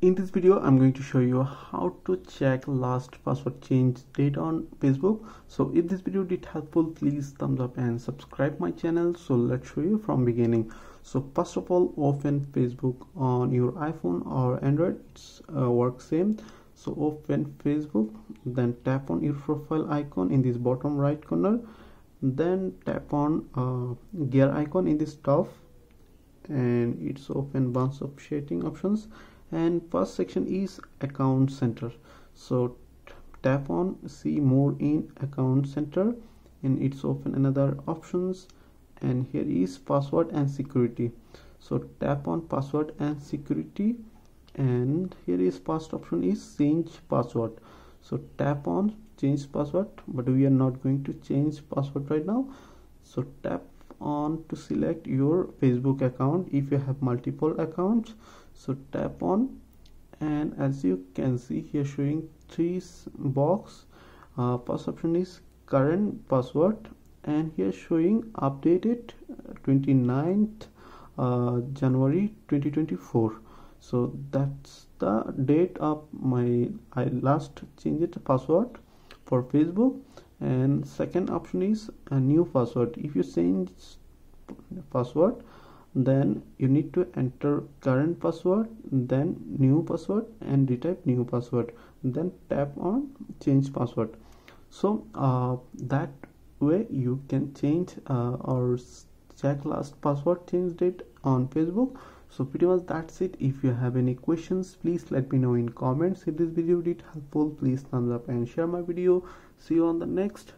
in this video i'm going to show you how to check last password change date on facebook. So if this video did helpful please thumbs up and subscribe my channel. So let's show you from beginning. So first of all open facebook on your iphone or android. It's uh, same. So open facebook then tap on your profile icon in this bottom right corner. Then tap on uh, gear icon in this top. And it's open bunch of shading options and first section is account center. So tap on see more in account center. And it's open another options. And here is password and security. So tap on password and security. And here is first option is change password. So tap on change password but we are not going to change password right now. So tap on to select your facebook account if you have multiple accounts so tap on and as you can see here showing three box. Uh, first option is current password and here showing updated 29th uh, January 2024 so that's the date of my I last changed password for Facebook and second option is a new password. If you change password then you need to enter current password then new password and retype new password. Then tap on change password. So uh, that way you can change uh, or check last password change date on facebook. So pretty much that's it. If you have any questions please let me know in comments. If this video did helpful please thumbs up and share my video. See you on the next